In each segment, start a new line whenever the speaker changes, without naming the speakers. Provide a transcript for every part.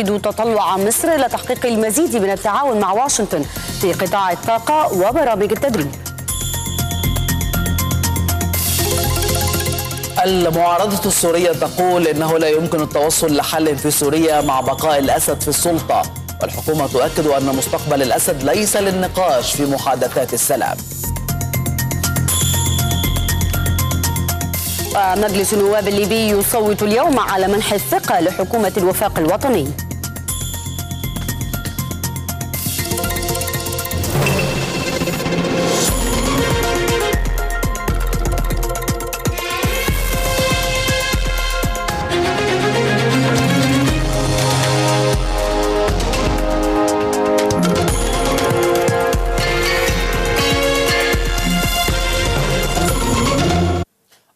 تؤكد تطلع مصر إلى تحقيق المزيد من التعاون مع واشنطن في قطاع الطاقة وبرامج التدريب.
المعارضة السورية تقول إنه لا يمكن التوصل لحل في سوريا مع بقاء الأسد في السلطة والحكومة تؤكد أن مستقبل الأسد ليس للنقاش في محادثات السلام.
ومجلس النواب الليبي يصوت اليوم على منح الثقة لحكومة الوفاق الوطني.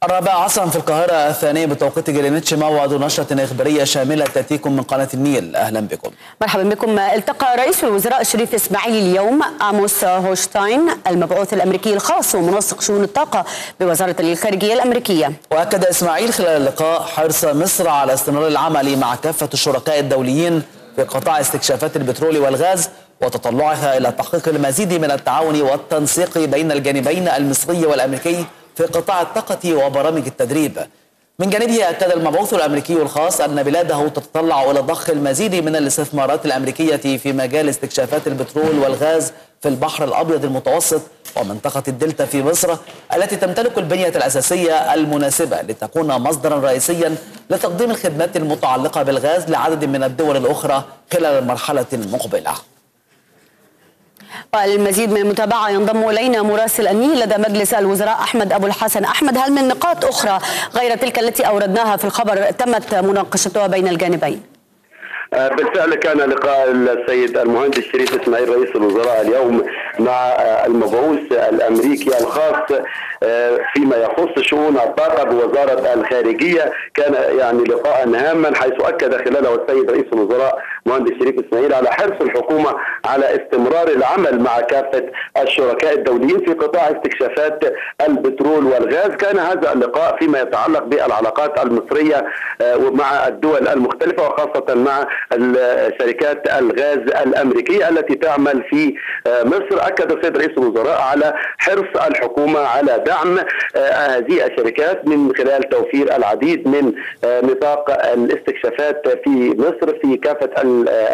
الرابعة عصرا في القاهرة الثانية بتوقيت جرينتش موعد نشرة إخبارية شاملة تأتيكم من قناة النيل. أهلا بكم.
مرحبا بكم. التقى رئيس الوزراء الشريف إسماعيل اليوم أموس هوشتاين المبعوث الأمريكي الخاص ومنسق شؤون الطاقة بوزارة الخارجية الأمريكية.
وأكد إسماعيل خلال اللقاء حرص مصر على استمرار العمل مع كافة الشركاء الدوليين في قطاع استكشافات البترول والغاز وتطلعها إلى تحقيق المزيد من التعاون والتنسيق بين الجانبين المصري والأمريكي في قطاع الطاقة وبرامج التدريب. من جانبه أكد المبعوث الأمريكي الخاص أن بلاده تتطلع إلى ضخ المزيد من الاستثمارات الأمريكية في مجال استكشافات البترول والغاز في البحر الأبيض المتوسط ومنطقة الدلتا في مصر التي تمتلك البنية الأساسية المناسبة لتكون مصدرا رئيسيا لتقديم الخدمات المتعلقة بالغاز لعدد من الدول الأخرى خلال المرحلة المقبلة.
والمزيد من المتابعة ينضم إلينا مراسل النيل لدى مجلس الوزراء أحمد أبو الحسن أحمد هل من نقاط أخرى غير تلك التي أوردناها في الخبر تمت مناقشتها بين الجانبين؟
بالفعل كان لقاء السيد المهندس شريف إسماعيل رئيس الوزراء اليوم مع المبعوث الأمريكي الخاص فيما يخص شؤون الطاقة بوزارة الخارجية. كان يعني لقاء هاما حيث أكد خلاله السيد رئيس الوزراء مهندس شريف إسماعيل على حرص الحكومة على استمرار العمل مع كافة الشركاء الدوليين في قطاع استكشافات البترول والغاز. كان هذا اللقاء فيما يتعلق بالعلاقات المصرية مع الدول المختلفة وخاصة مع شركات الغاز الأمريكية التي تعمل في مصر. أكد السيد رئيس الوزراء على حرص الحكومة على دعم هذه الشركات من خلال توفير العديد من نطاق الاستكشافات في مصر في كافة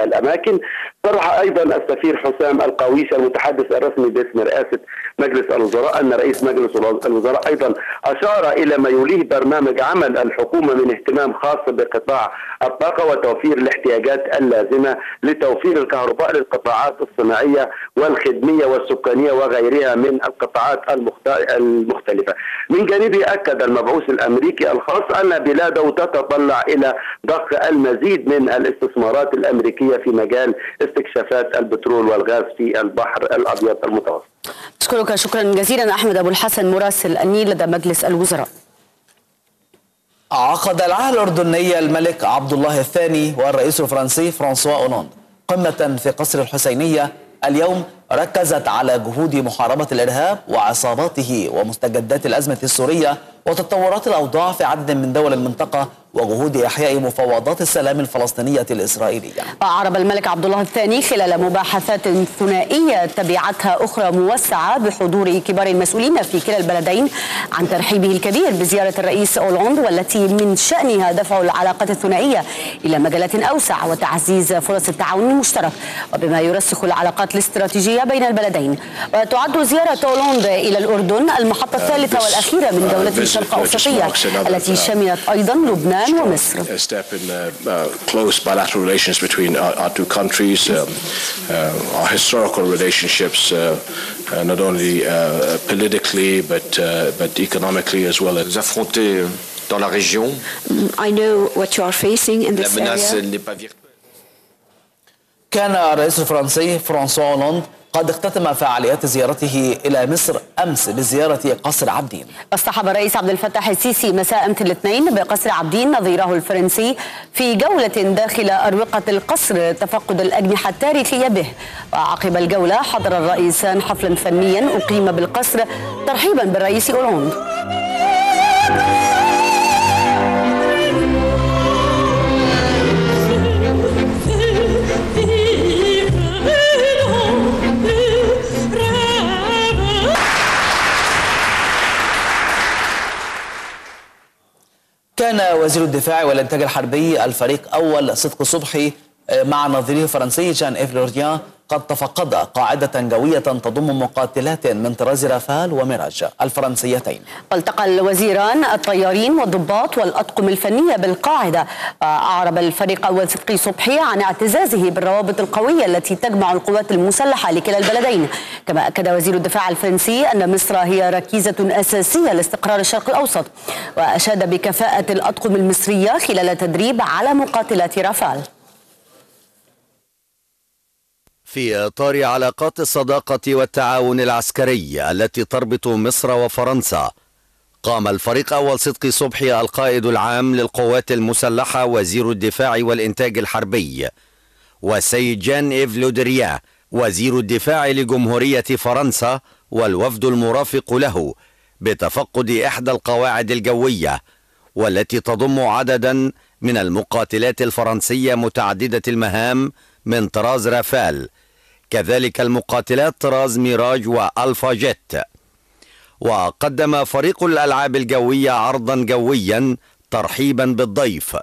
الأماكن. صرح أيضا السفير حسام القويش المتحدث الرسمي باسم رئاسة مجلس الوزراء أن رئيس مجلس الوزراء أيضا أشار إلى ما يليه برنامج عمل الحكومة من اهتمام خاص بقطاع الطاقة وتوفير الاحتياجات اللازمة لتوفير الكهرباء للقطاعات الصناعية والخدمية والسكانية وغيرها من القطاعات المختلفة. من جانبه أكد المبعوث الأمريكي الخاص أن بلاده تتطلع إلى ضخ المزيد من الاستثمارات الأمريكية في مجال استكشافات البترول والغاز في البحر الأبيض المتوسط.
أشكرك شكرا جزيلا. أحمد أبو الحسن مراسل النيل لدى مجلس الوزراء.
عقد العهد الأردني الملك عبد الله الثاني والرئيس الفرنسي فرانسوا أولاند قمة في قصر الحسينية. اليوم ركزت على جهود محاربة الإرهاب وعصاباته ومستجدات الأزمة السورية وتطورات الأوضاع في عدد من دول المنطقة وجهود إحياء مفاوضات السلام الفلسطينية الإسرائيلية.
أعرب الملك عبد الله الثاني خلال مباحثات ثنائية تبعتها أخرى موسعة بحضور كبار المسؤولين في كلا البلدين عن ترحيبه الكبير بزيارة الرئيس أولاند والتي من شأنها دفع العلاقات الثنائية إلى مجالات أوسع وتعزيز فرص التعاون المشترك وبما يرسخ العلاقات الاستراتيجية بين البلدين. وتعد زيارة أولاند إلى الأردن المحطة الثالثة والأخيرة من دولة الشرق الأوسطية التي شملت أيضا لبنان. ومصر.
A step in uh, uh, close bilateral relations between our, our two countries, um, uh, our historical relationships, not only politically but but economically as well.
Vous affrontez dans la région.
I know what you are facing in
La
this
menace
area.
كان الرئيس الفرنسي فرانسوا أولاند قد اختتم فعاليات زيارته إلى مصر أمس بزيارة قصر عابدين.
اصطحب الرئيس عبد الفتاح السيسي مساء الاثنين بقصر عابدين نظيره الفرنسي في جولة داخل أروقة القصر تفقد الأجنحة التاريخية به. وعقب الجولة حضر الرئيسان حفلا فنيا أقيم بالقصر ترحيبا بالرئيس أولاند
وزير الدفاع والإنتاج الحربي الفريق أول صدق صبحي مع نظيره الفرنسي جان إيف لورديان قد تفقد قاعدة جوية تضم مقاتلات من طراز رافال وميراج الفرنسيتين.
والتقى الوزيران الطيارين والضباط والأطقم الفنية بالقاعدة. أعرب الفريق أول صدقي صبحي عن اعتزازه بالروابط القوية التي تجمع القوات المسلحة لكلا البلدين. كما أكد وزير الدفاع الفرنسي أن مصر هي ركيزة أساسية لاستقرار الشرق الأوسط وأشاد بكفاءة الأطقم المصرية خلال تدريب على مقاتلات رافال.
في إطار علاقات الصداقة والتعاون العسكري التي تربط مصر وفرنسا. قام الفريق أول صدقي صبحي القائد العام للقوات المسلحة وزير الدفاع والإنتاج الحربي وسيد جان إيف لودريا وزير الدفاع لجمهورية فرنسا والوفد المرافق له بتفقد إحدى القواعد الجوية والتي تضم عددا من المقاتلات الفرنسية متعددة المهام من طراز رافال كذلك المقاتلات طراز ميراج وألفا جيت. وقدم فريق الألعاب الجوية عرضا جويا ترحيبا بالضيف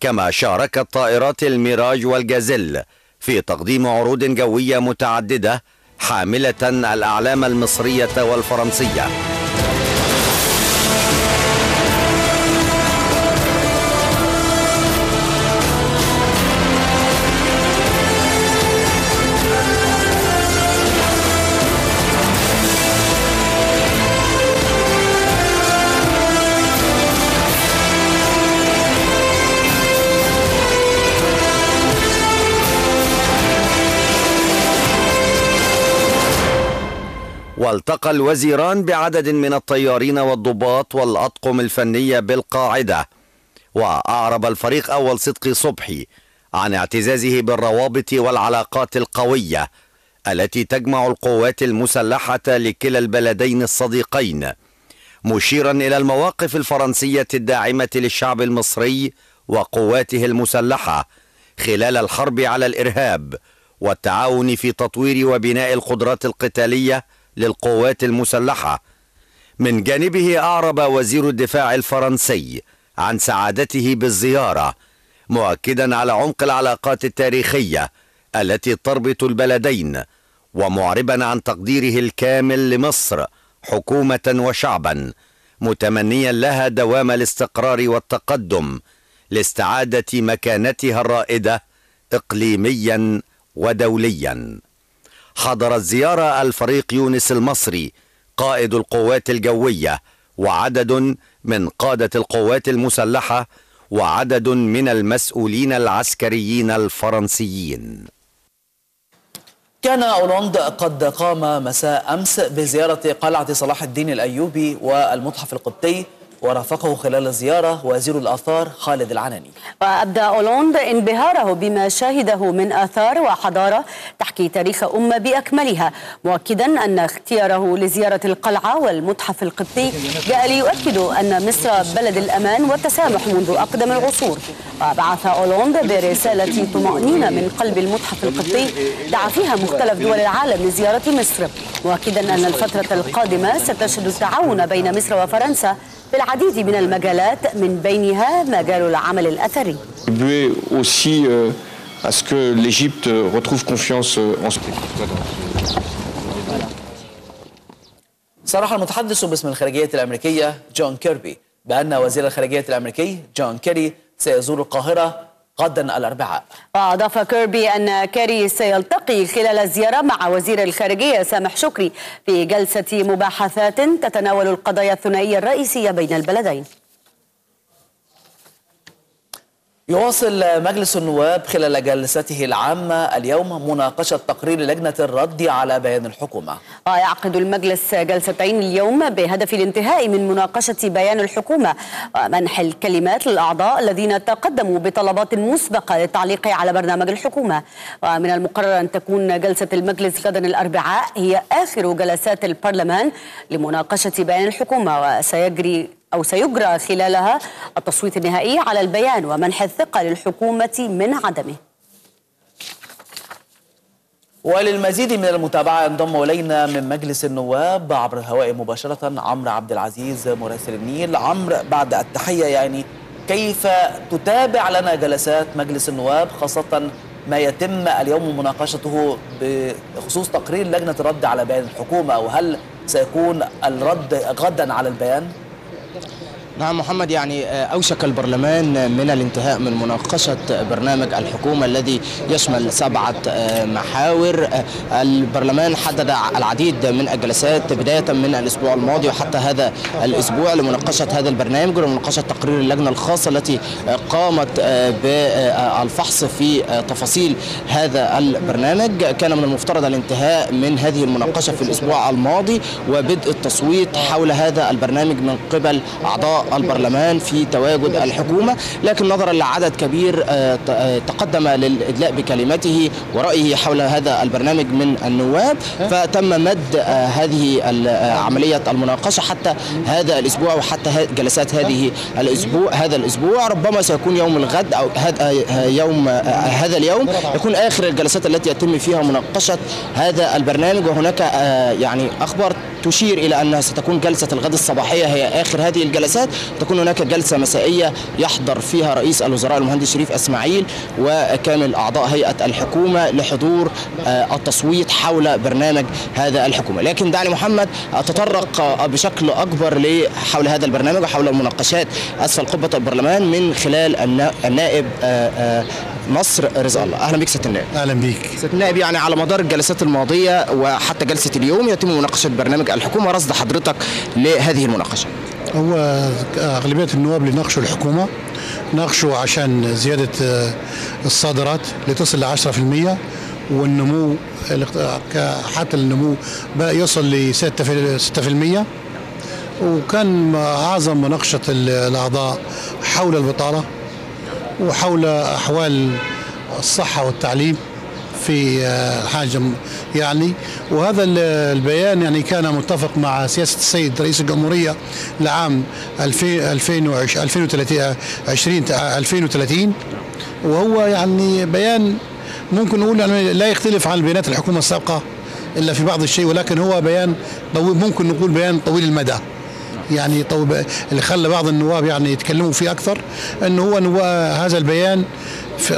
كما شاركت طائرات الميراج والجازيل في تقديم عروض جوية متعددة حاملة الأعلام المصرية والفرنسية. والتقى الوزيران بعدد من الطيارين والضباط والأطقم الفنية بالقاعدة. وأعرب الفريق أول صدقي صبحي عن اعتزازه بالروابط والعلاقات القوية التي تجمع القوات المسلحة لكلا البلدين الصديقين. مشيرا إلى المواقف الفرنسية الداعمة للشعب المصري وقواته المسلحة خلال الحرب على الإرهاب والتعاون في تطوير وبناء القدرات القتالية للقوات المسلحة. من جانبه أعرب وزير الدفاع الفرنسي عن سعادته بالزيارة مؤكدا على عمق العلاقات التاريخية التي تربط البلدين ومعربا عن تقديره الكامل لمصر حكومة وشعبا متمنيا لها دوام الاستقرار والتقدم لاستعادة مكانتها الرائدة إقليميا ودوليا. حضر الزيارة الفريق يونس المصري قائد القوات الجوية وعدد من قادة القوات المسلحة وعدد من المسؤولين العسكريين الفرنسيين.
كان أولاند قد قام مساء أمس بزيارة قلعة صلاح الدين الأيوبي والمتحف القبطي ورافقه خلال الزيارة وزير الآثار خالد العناني.
وأبدى أولوند انبهاره بما شاهده من آثار وحضارة تحكي تاريخ أمة بأكملها مؤكدا أن اختياره لزيارة القلعة والمتحف القبطي جاء ليؤكد أن مصر بلد الأمان والتسامح منذ أقدم العصور. وبعث أولوند برسالة طمأنينة من قلب المتحف القبطي دعا فيها مختلف دول العالم لزيارة مصر مؤكدا أن الفترة القادمة ستشهد التعاون بين مصر وفرنسا بالعديد من المجالات من بينها مجال العمل الأثري.
À ce que l'Égypte retrouve confiance en ce
صرح المتحدث باسم الخارجية الأمريكية جون كيربي بأن وزير الخارجية الأمريكي جون كيري سيزور القاهرة غدا الأربعاء.
وأضاف كيربي أن كيري سيلتقي خلال الزيارة مع وزير الخارجية سامح شكري في جلسة مباحثات تتناول القضايا الثنائية الرئيسية بين البلدين.
يواصل مجلس النواب خلال جلسته العامة اليوم مناقشة تقرير لجنة الرد على بيان الحكومة.
ويعقد المجلس جلستين اليوم بهدف الانتهاء من مناقشة بيان الحكومة ومنح الكلمات للأعضاء الذين تقدموا بطلبات مسبقة للتعليق على برنامج الحكومة. ومن المقرر أن تكون جلسة المجلس غدا الأربعاء هي آخر جلسات البرلمان لمناقشة بيان الحكومة وسيجري أو سيجرى خلالها التصويت النهائي على البيان ومنح الثقة للحكومة من عدمه.
وللمزيد من المتابعة ينضم إلينا من مجلس النواب عبر الهواء مباشرة عمرو عبد العزيز مراسل النيل. عمرو بعد التحية يعني كيف تتابع لنا جلسات مجلس النواب خاصة ما يتم اليوم مناقشته بخصوص تقرير لجنة الرد على بيان الحكومة؟ وهل سيكون الرد غدا على البيان؟
نعم محمد يعني أوشك البرلمان من الانتهاء من مناقشة برنامج الحكومة الذي يشمل سبعة محاور. البرلمان حدد العديد من الجلسات بداية من الأسبوع الماضي وحتى هذا الأسبوع لمناقشة هذا البرنامج ولمناقشة تقرير اللجنة الخاصة التي قامت بالفحص في تفاصيل هذا البرنامج. كان من المفترض الانتهاء من هذه المناقشة في الأسبوع الماضي وبدء التصويت حول هذا البرنامج من قبل أعضاء البرلمان في تواجد الحكومة لكن نظرا لعدد كبير تقدم للإدلاء بكلمته ورأيه حول هذا البرنامج من النواب. فتم مد هذه عملية المناقشة حتى هذا الأسبوع وحتى جلسات هذه الأسبوع هذا الأسبوع. ربما سيكون يوم الغد أو يوم هذا اليوم. يكون آخر الجلسات التي يتم فيها مناقشة هذا البرنامج وهناك يعني أخبار تشير إلى أنها ستكون جلسة الغد الصباحية هي آخر هذه الجلسات. تكون هناك جلسة مسائية يحضر فيها رئيس الوزراء المهندس شريف إسماعيل وكامل أعضاء هيئة الحكومة لحضور التصويت حول برنامج هذا الحكومة. لكن دعني محمد أتطرق بشكل أكبر حول هذا البرنامج وحول المناقشات أسفل قبة البرلمان من خلال النائب نصر رزق الله. أهلا بك سياده النائب.
أهلا بيك.
سياده النائب يعني على مدار الجلسات الماضية وحتى جلسة اليوم يتم مناقشة برنامج الحكومة رصد حضرتك لهذه المناقشة.
هو أغلبية النواب اللي ناقشوا الحكومة ناقشوا عشان زيادة الصادرات لتصل ل 10% والنمو حتى النمو بقى يوصل ل 6% وكان أعظم مناقشة الأعضاء حول البطالة وحول أحوال الصحة والتعليم في حاجة يعني وهذا البيان يعني كان متفق مع سياسة السيد رئيس الجمهورية لعام 2030 2030 وهو يعني بيان ممكن نقول يعني لا يختلف عن بيانات الحكومة السابقة إلا في بعض الشيء ولكن هو بيان ممكن نقول بيان طويل المدى. يعني طويل اللي خلى بعض النواب يعني يتكلموا فيه أكثر إنه هو نوا هذا البيان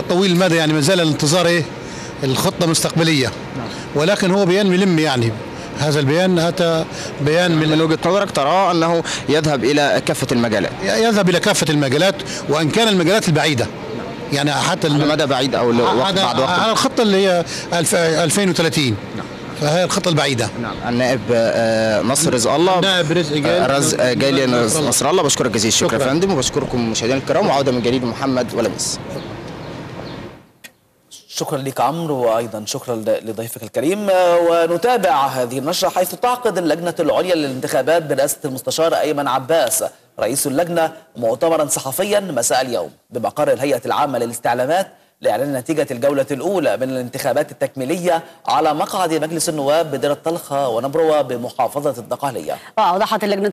طويل المدى يعني ما زال الانتظار إيه؟ الخطة مستقبلية. ولكن هو بيان ملم يعني. هذا البيان اتى بيان من,
من وجهة نظرك تراه أنه يذهب إلى كافة المجالات؟
يذهب إلى كافة المجالات وإن كان المجالات البعيدة. يعني حتى
على مدى بعيد أو بعد وقت
على الخطة اللي هي 2030 نعم. فهي الخطة البعيدة.
نعم النائب نصر رزق الله.
النائب رزق جالي
رزق جالي نصر الله. بشكرك جزيل الشكر يا فندم وبشكركم مشاهدينا الكرام. وعودة من جديد محمد ولميس.
شكرا لك عمرو وأيضا شكرا لضيفك الكريم. ونتابع هذه النشرة حيث تعقد اللجنة العليا للانتخابات برئاسة المستشار أيمن عباس. رئيس اللجنة مؤتمرا صحفيا مساء اليوم. بمقر الهيئة العامة للاستعلامات لإعلان نتيجة الجولة الأولى من الانتخابات التكميلية على مقعد مجلس النواب بدير الطلخة ونبروة بمحافظة الدقهلية.
واوضحت اللجنة